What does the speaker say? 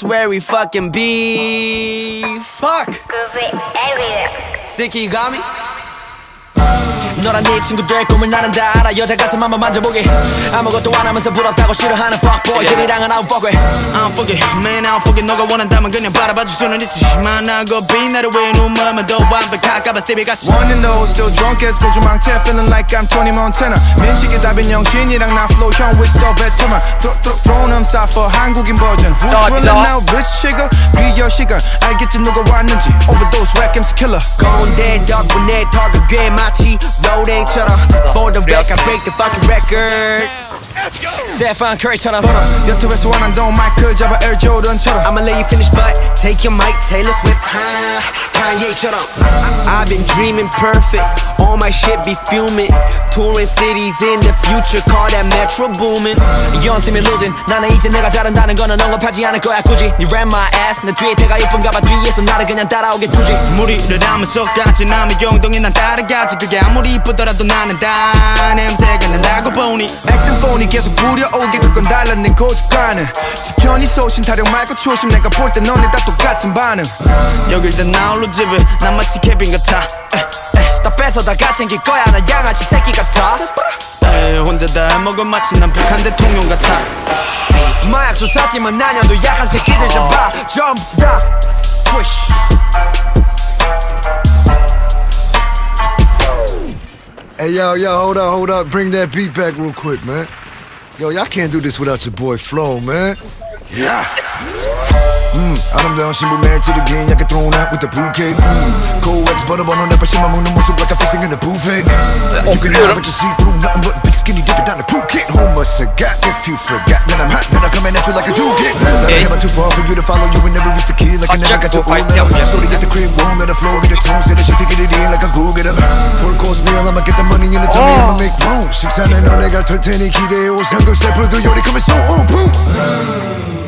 That's where we fucking be. Fuck. Sicky, you got me? 너랑 네 친구 될 꿈을 나는 다 알아 여자 가슴 한번 만져보게 아무것도 안 하면서 부럽다고 싫어하는 fuckboy 걔네랑은 I don't fuck with I don't fuck it man I don't fuck it 너가 원한다면 그냥 바라봐줄 수는 있지만 나고 빛나를 왜 눈물만 더 완벽할까봐 스티비 같이 One and oh still drunk as 고주망 태 feeling like I'm Tony Montana 민식이 답인 영진이랑 나 flow 형 with so bad to my throw throw throw them side for 한국인 버전 Who's drilling out rich sugar 10시간 알겠지 누가 왔는지 Overdose 랩겜스 킬러 건대 덕분에 road ain't 마치 로댕처럼 For the record break the fucking record. Stefan Curry처럼 But uh, 유튜브에서 원한던 마이클 잡아 Jordan 조던처럼 I'ma let you finish but take your mic Taylor Swift. Kanye처럼 I've been dreaming perfect. All my shit be fuming. Touring cities in the future Call that metro booming. Me losing. 나는 이제 내가 잘한다는 거는 언급하지 않을 거야 굳이. You ran my ass. 내 뒤에 태가 예쁜가 봐. 뒤에서 나를 그냥 따라오게 두지. 무리를 하면 속같이 남의 용동이 난 따라가지. 그게 아무리 이쁘더라도 나는 다 냄새가 난다고 보니. Acting phony 계속 부려오게 그건 달라낸 고집관은 지편이 소신 타령 말고 초심. 내가 볼 때 너네 다 똑같은 반응. 여길 다 나홀로 집에 난 마치 케빈 같아 에, 에, 다 뺏어 다 가챙길 거야 난 양아치 새끼 같아 에, 혼자 다 해먹은 마치 난 북한 대통령 같아 마약 수사 팀은 나년도 약한 새끼들 잡아 전부 다 swish Hey yo, yo, hold up, hold up. Bring that beat back real quick, man. Yo, y'all can't do this without your boy Flo, man. Yeah. 음, 아름다운 신부 매일 찌르긴 약간 thrown out with the bouquet 음, coax 버려버려 내 발심만 먹는 모습 like I'm facing in a buffet You can have what you see through nothing but big skinny dipping down the Phuket Who must have got if you forgot that I'm hot Then I'm coming at you like a dookie That I haven't too far for you to follow You and never reach the key like I never got your Object old to fight level them, Sorry at the crib, won't let the flow be the tone Say that shit to get it in like a go get up Full course meal, I'ma get the money in the tummy I'ma make room 식사는 너 내가 털 테니 기대해 오 삼겹살 풀도 요리 coming soon, boom